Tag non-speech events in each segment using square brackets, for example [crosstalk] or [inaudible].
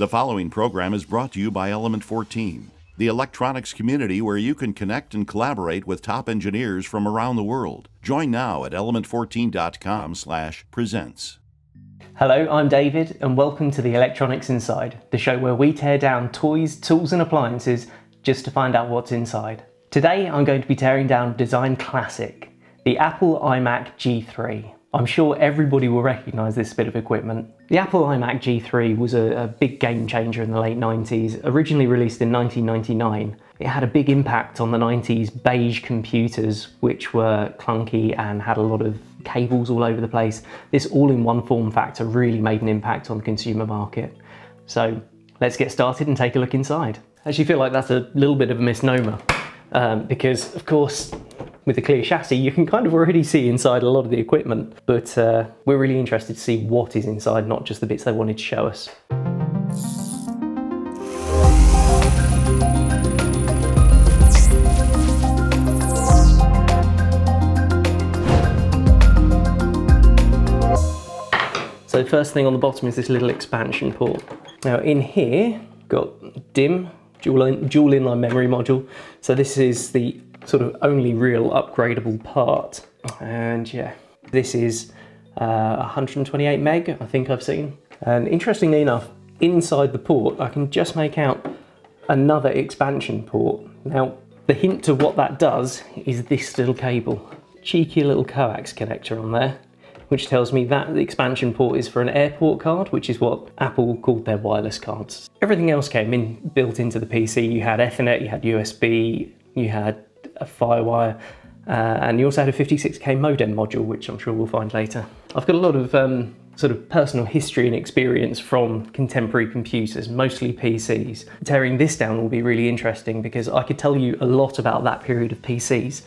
The following program is brought to you by Element 14, the electronics community where you can connect and collaborate with top engineers from around the world. Join now at element14.com/presents. Hello, I'm David, and welcome to the Electronics Inside, the show where we tear down toys, tools, and appliances just to find out what's inside. Today, I'm going to be tearing down design classic, the Apple iMac G3. I'm sure everybody will recognise this bit of equipment. The Apple iMac G3 was a, a, big game changer in the late 90s, originally released in 1999. It had a big impact on the 90s beige computers, which were clunky and had a lot of cables all over the place. This all-in-one form factor really made an impact on the consumer market. So let's get started and take a look inside. I actually feel like that's a little bit of a misnomer um, because of course with a clear chassis, you can kind of already see inside a lot of the equipment, but uh, we're really interested to see what is inside, not just the bits they wanted to show us. So first thing on the bottom is this little expansion port. Now in here, got DIMM, dual, in, dual inline memory module. So this is the sort of only real upgradable part. And yeah, this is uh, 128 meg, I think I've seen. And interestingly enough, inside the port, I can just make out another expansion port. Now, the hint to what that does is this little cable. Cheeky little coax connector on there, which tells me that the expansion port is for an airport card, which is what Apple called their wireless cards. Everything else came in built into the PC. You had Ethernet, you had USB, you had a Firewire, uh, and you also had a 56k modem module, which I'm sure we'll find later. I've got a lot of um, sort of personal history and experience from contemporary computers, mostly PCs. Tearing this down will be really interesting because I could tell you a lot about that period of PCs,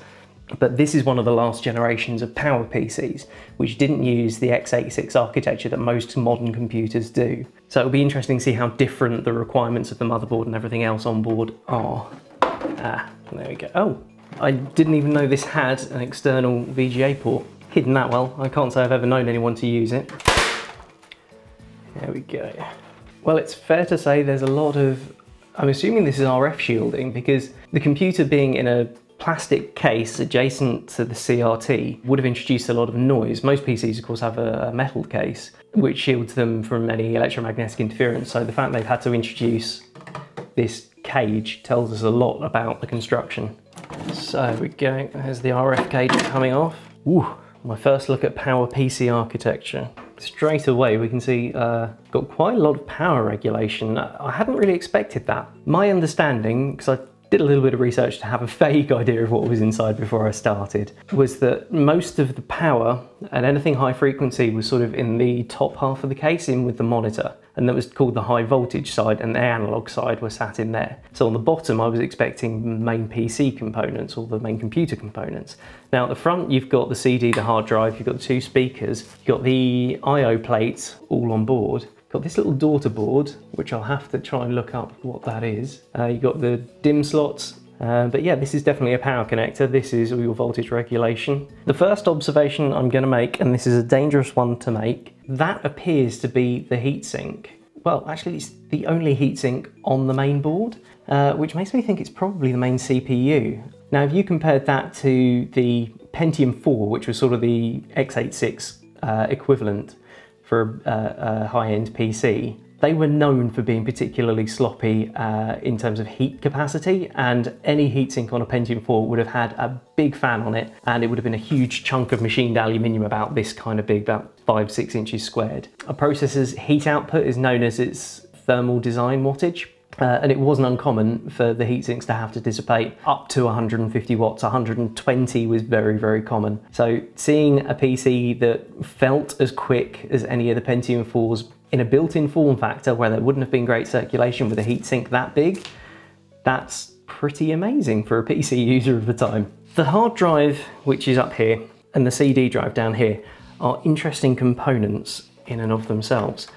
but this is one of the last generations of power PCs, which didn't use the x86 architecture that most modern computers do. So it'll be interesting to see how different the requirements of the motherboard and everything else on board are. Ah, there we go. Oh, I didn't even know this had an external VGA port. Hidden that well. I can't say I've ever known anyone to use it. There we go. Well, it's fair to say there's a lot of, I'm assuming this is RF shielding because the computer being in a plastic case adjacent to the CRT would have introduced a lot of noise. Most PCs, of course, have a metal case which shields them from any electromagnetic interference. So the fact they've had to introduce this cage tells us a lot about the construction. So we go, there's the RF cage coming off. Ooh, my first look at power PC architecture. Straight away we can see uh, got quite a lot of power regulation. I hadn't really expected that. My understanding, because I did a little bit of research to have a vague [laughs] idea of what was inside before I started, was that most of the power and anything high frequency was sort of in the top half of the case in with the monitor and that was called the high voltage side and the analog side were sat in there. So on the bottom I was expecting main PC components or the main computer components. Now at the front you've got the CD, the hard drive, you've got the two speakers, you've got the I.O. plates all on board, Got this little daughter board, which I'll have to try and look up what that is. Uh, you've got the DIMM slots, uh, but yeah, this is definitely a power connector. This is all your voltage regulation. The first observation I'm gonna make, and this is a dangerous one to make, that appears to be the heatsink. Well, actually it's the only heatsink on the main board, uh, which makes me think it's probably the main CPU. Now, if you compared that to the Pentium 4, which was sort of the x86 uh, equivalent, for a, a high-end PC, they were known for being particularly sloppy uh, in terms of heat capacity and any heatsink on a Pentium 4 would have had a big fan on it and it would have been a huge chunk of machined aluminium about this kind of big, about five, six inches squared. A processor's heat output is known as its thermal design wattage uh, and it wasn't uncommon for the heat sinks to have to dissipate up to 150 watts. 120 was very, very common. So seeing a PC that felt as quick as any of the Pentium 4s in a built-in form factor where there wouldn't have been great circulation with a heatsink that big, that's pretty amazing for a PC user of the time. The hard drive, which is up here, and the CD drive down here, are interesting components in and of themselves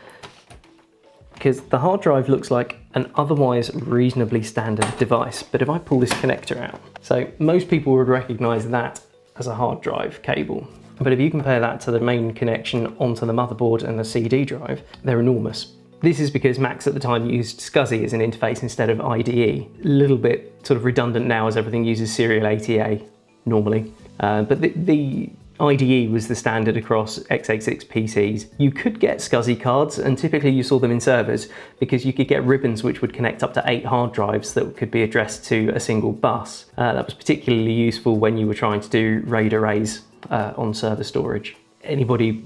because the hard drive looks like an otherwise reasonably standard device, but if I pull this connector out, so most people would recognize that as a hard drive cable. But if you compare that to the main connection onto the motherboard and the CD drive, they're enormous. This is because Macs at the time used SCSI as an interface instead of IDE. A little bit sort of redundant now as everything uses serial ATA normally. Uh, but the, the IDE was the standard across x86 PCs. You could get SCSI cards, and typically you saw them in servers, because you could get ribbons which would connect up to eight hard drives that could be addressed to a single bus. Uh, that was particularly useful when you were trying to do RAID arrays uh, on server storage. Anybody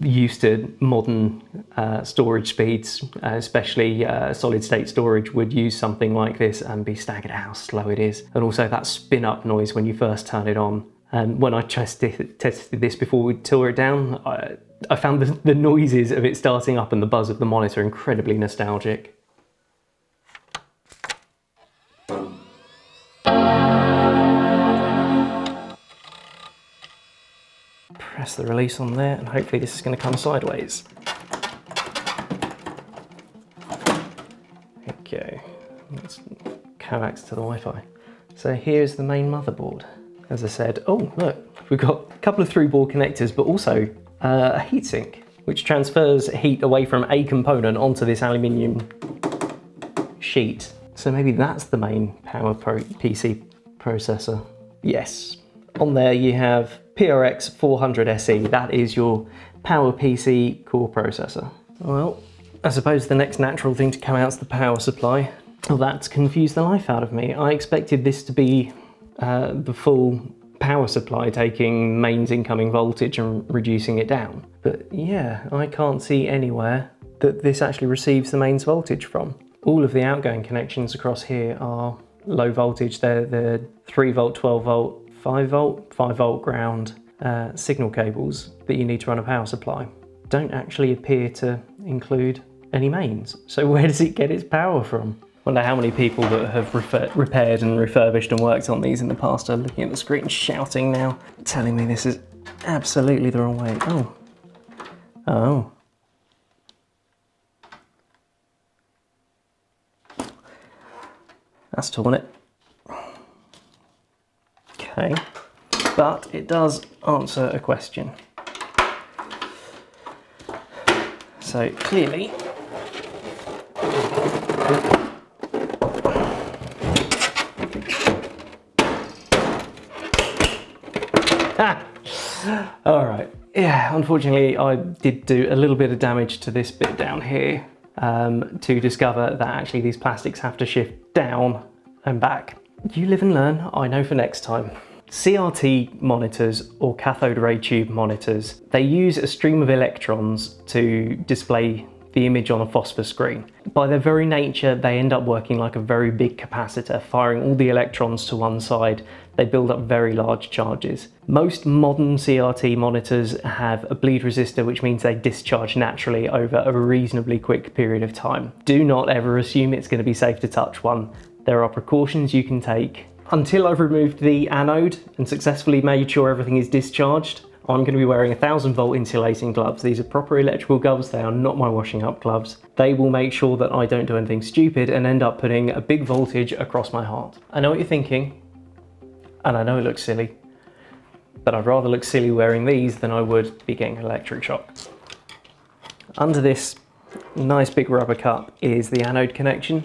used to modern uh, storage speeds, uh, especially uh, solid state storage, would use something like this and be staggered at how slow it is. And also that spin up noise when you first turn it on and when I tested, tested this before we tore it down, I, I found the, the noises of it starting up and the buzz of the monitor incredibly nostalgic. Press the release on there and hopefully this is going to come sideways. Okay, let's coax to the Wi-Fi. So here's the main motherboard as I said, oh look, we've got a couple of through board connectors, but also uh, a heatsink, which transfers heat away from a component onto this aluminium sheet. So maybe that's the main Power Pro PC processor. Yes, on there you have PRX 400 SE, that is your Power PC core processor. Well, I suppose the next natural thing to come out is the power supply. Well, that's confused the life out of me. I expected this to be uh, the full power supply taking mains incoming voltage and reducing it down. But yeah, I can't see anywhere that this actually receives the mains voltage from. All of the outgoing connections across here are low voltage. They're the 3 volt, 12 volt, 5 volt, 5 volt ground uh, signal cables that you need to run a power supply. Don't actually appear to include any mains. So [laughs] where does it get its power from? Wonder how many people that have repaired and refurbished and worked on these in the past are looking at the screen shouting now, telling me this is absolutely the wrong way. Oh. Oh. That's torn it. Okay, but it does answer a question. So clearly, [laughs] All right, yeah, unfortunately I did do a little bit of damage to this bit down here um, to discover that actually these plastics have to shift down and back. You live and learn, I know for next time. CRT monitors or cathode ray tube monitors, they use a stream of electrons to display the image on a phosphor screen. By their very nature, they end up working like a very big capacitor, firing all the electrons to one side. They build up very large charges. Most modern CRT monitors have a bleed resistor, which means they discharge naturally over a reasonably quick period of time. Do not ever assume it's going to be safe to touch one. There are precautions you can take. Until I've removed the anode and successfully made sure everything is discharged, I'm going to be wearing 1000 volt insulating gloves. These are proper electrical gloves, they are not my washing up gloves. They will make sure that I don't do anything stupid and end up putting a big voltage across my heart. I know what you're thinking, and I know it looks silly, but I'd rather look silly wearing these than I would be getting an electric shock. Under this nice big rubber cup is the anode connection.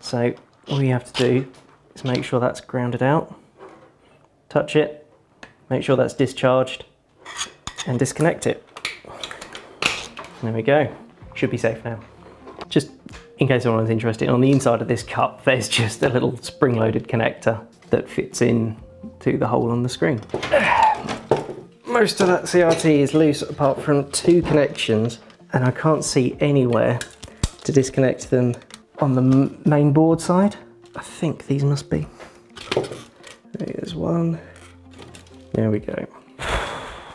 So all you have to do is make sure that's grounded out, touch it, make sure that's discharged, and disconnect it. There we go. Should be safe now. Just in case anyone's interested, on the inside of this cup, there's just a little spring-loaded connector that fits in to the hole on the screen. [sighs] Most of that CRT is loose apart from two connections and I can't see anywhere to disconnect them on the main board side. I think these must be. There's one. There we go. [sighs]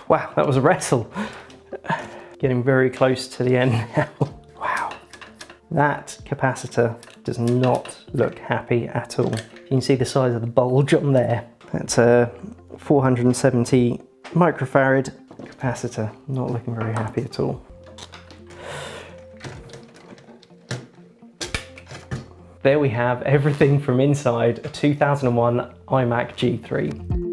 Wow, that was a wrestle. [sighs] Getting very close to the end now. [laughs] wow. That capacitor does not look happy at all. You can see the size of the bulge [laughs] on there. That's a 470 microfarad capacitor. Not looking very happy at all. There we have everything from inside a 2001 iMac G3.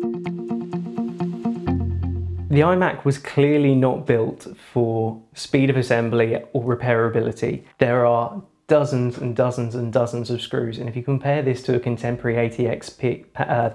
The iMac was clearly not built for speed of assembly or repairability, there are dozens and dozens and dozens of screws. And if you compare this to a contemporary ATX P, uh,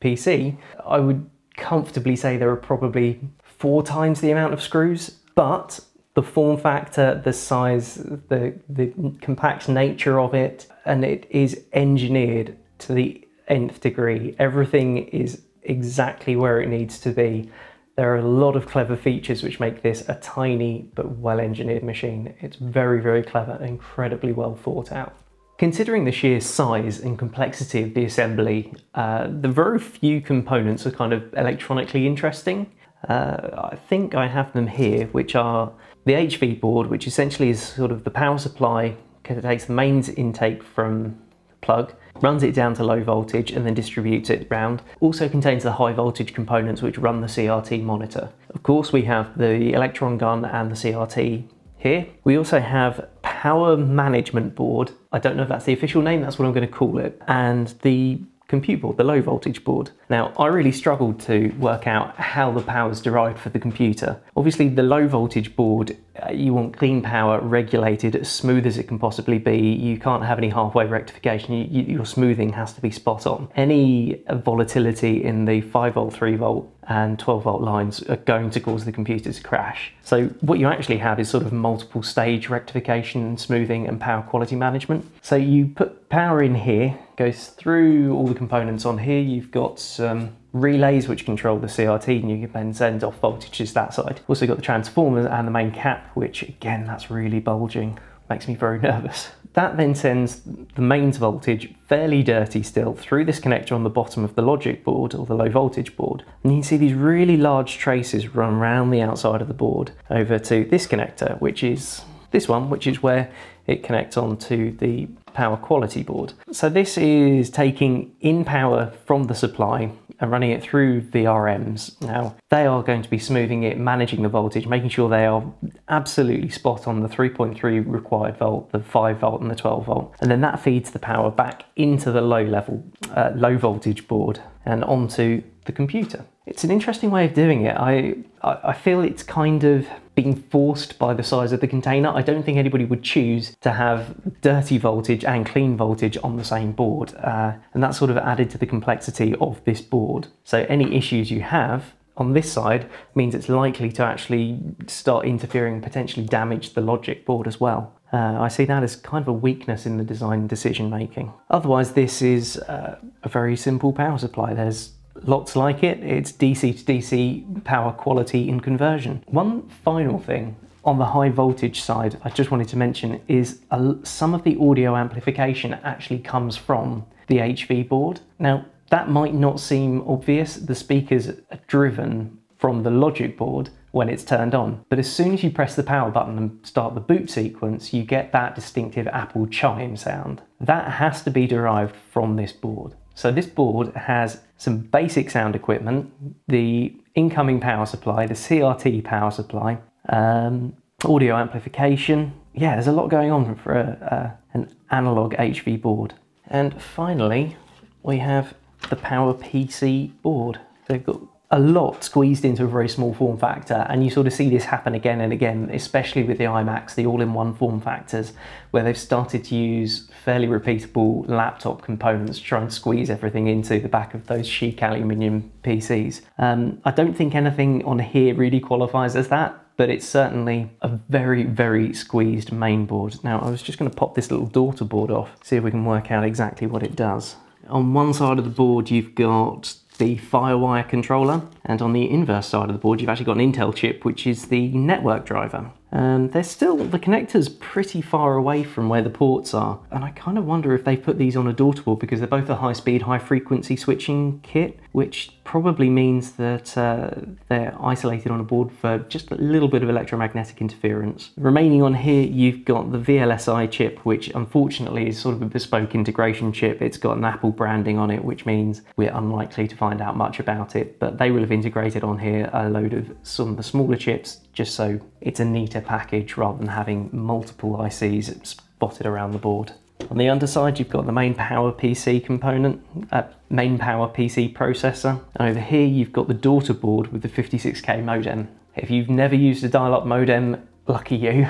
PC, I would comfortably say there are probably four times the amount of screws, but the form factor, the size, the, the compact nature of it, and it is engineered to the nth degree. Everything is exactly where it needs to be. There are a lot of clever features which make this a tiny but well engineered machine. It's very, very clever and incredibly well thought out. Considering the sheer size and complexity of the assembly, uh, the very few components are kind of electronically interesting. Uh, I think I have them here, which are the HV board, which essentially is sort of the power supply, because it takes the mains intake from the plug, runs it down to low voltage and then distributes it round. Also contains the high voltage components which run the CRT monitor. Of course we have the electron gun and the CRT here. We also have power management board. I don't know if that's the official name, that's what I'm going to call it. And the compute board, the low voltage board. Now, I really struggled to work out how the power is derived for the computer. Obviously, the low voltage board, uh, you want clean power regulated as smooth as it can possibly be. You can't have any halfway rectification. You, you, your smoothing has to be spot on. Any volatility in the 5 volt, 3 volt and 12 volt lines are going to cause the computer to crash. So what you actually have is sort of multiple stage rectification, smoothing and power quality management. So you put power in here, goes through all the components on here. You've got some relays which control the CRT and you can then send off voltages that side. Also got the transformers and the main cap, which again, that's really bulging. Makes me very [laughs] nervous. That then sends the mains voltage, fairly dirty still, through this connector on the bottom of the logic board or the low voltage board. And you can see these really large traces run around the outside of the board over to this connector, which is this one, which is where it connects onto the power quality board. So this is taking in power from the supply and running it through VRMs. Now, they are going to be smoothing it, managing the voltage, making sure they are absolutely spot on the 3.3 required volt, the 5 volt and the 12 volt. And then that feeds the power back into the low level, uh, low voltage board and onto the computer. It's an interesting way of doing it. I, I feel it's kind of being forced by the size of the container. I don't think anybody would choose to have dirty voltage and clean voltage on the same board. Uh, and that's sort of added to the complexity of this board. So any issues you have on this side means it's likely to actually start interfering potentially damage the logic board as well. Uh, I see that as kind of a weakness in the design decision making. Otherwise, this is uh, a very simple power supply. There's lots like it. It's DC to DC power quality in conversion. One final thing on the high voltage side I just wanted to mention is some of the audio amplification actually comes from the HV board. Now that might not seem obvious, the speakers are driven from the logic board when it's turned on. But as soon as you press the power button and start the boot sequence, you get that distinctive Apple chime sound. That has to be derived from this board. So this board has some basic sound equipment, the incoming power supply, the CRT power supply, um, audio amplification. Yeah, there's a lot going on for a, a, an analog HV board. And finally, we have the Power PC board. They've got a lot squeezed into a very small form factor and you sort of see this happen again and again especially with the iMacs the all-in-one form factors where they've started to use fairly repeatable laptop components to try and squeeze everything into the back of those chic aluminium PCs. Um, I don't think anything on here really qualifies as that but it's certainly a very, very squeezed mainboard. Now, I was just going to pop this little daughter board off, see if we can work out exactly what it does. On one side of the board, you've got the Firewire controller, and on the inverse side of the board, you've actually got an Intel chip, which is the network driver. Um, they're still, the connector's pretty far away from where the ports are. And I kind of wonder if they put these on a daughter board because they're both a high speed, high frequency switching kit, which probably means that uh, they're isolated on a board for just a little bit of electromagnetic interference. Remaining on here, you've got the VLSI chip, which unfortunately is sort of a bespoke integration chip. It's got an Apple branding on it, which means we're unlikely to find out much about it, but they will have integrated on here a load of some of the smaller chips just so it's a neater package rather than having multiple ICs spotted around the board. On the underside, you've got the main power PC component, uh, main power PC processor. And over here, you've got the daughter board with the 56K modem. If you've never used a dial-up modem, lucky you.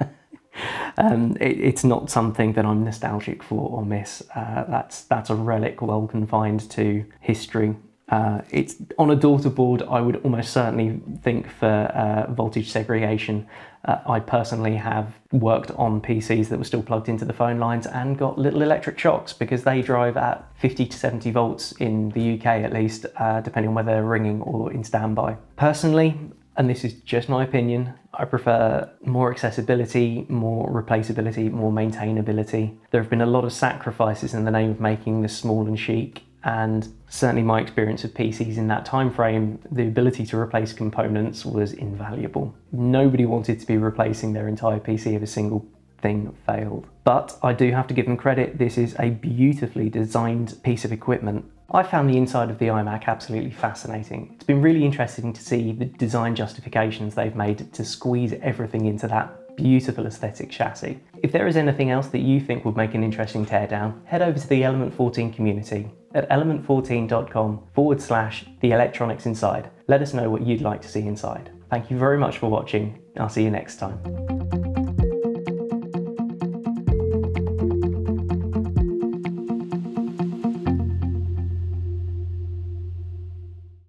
[laughs] um, it, it's not something that I'm nostalgic for or miss. Uh, that's that's a relic well confined to history. Uh, it's on a daughter board. I would almost certainly think for uh, voltage segregation. Uh, I personally have worked on PCs that were still plugged into the phone lines and got little electric shocks because they drive at 50 to 70 volts in the UK at least, uh, depending on whether they're ringing or in standby. Personally, and this is just my opinion, I prefer more accessibility, more replaceability, more maintainability. There have been a lot of sacrifices in the name of making this small and chic, and certainly my experience of PCs in that time frame, the ability to replace components was invaluable. Nobody wanted to be replacing their entire PC if a single thing failed. But I do have to give them credit, this is a beautifully designed piece of equipment I found the inside of the iMac absolutely fascinating. It's been really interesting to see the design justifications they've made to squeeze everything into that beautiful aesthetic chassis. If there is anything else that you think would make an interesting teardown, head over to the Element 14 community at element14.com forward slash the electronics inside. Let us know what you'd like to see inside. Thank you very much for watching. I'll see you next time.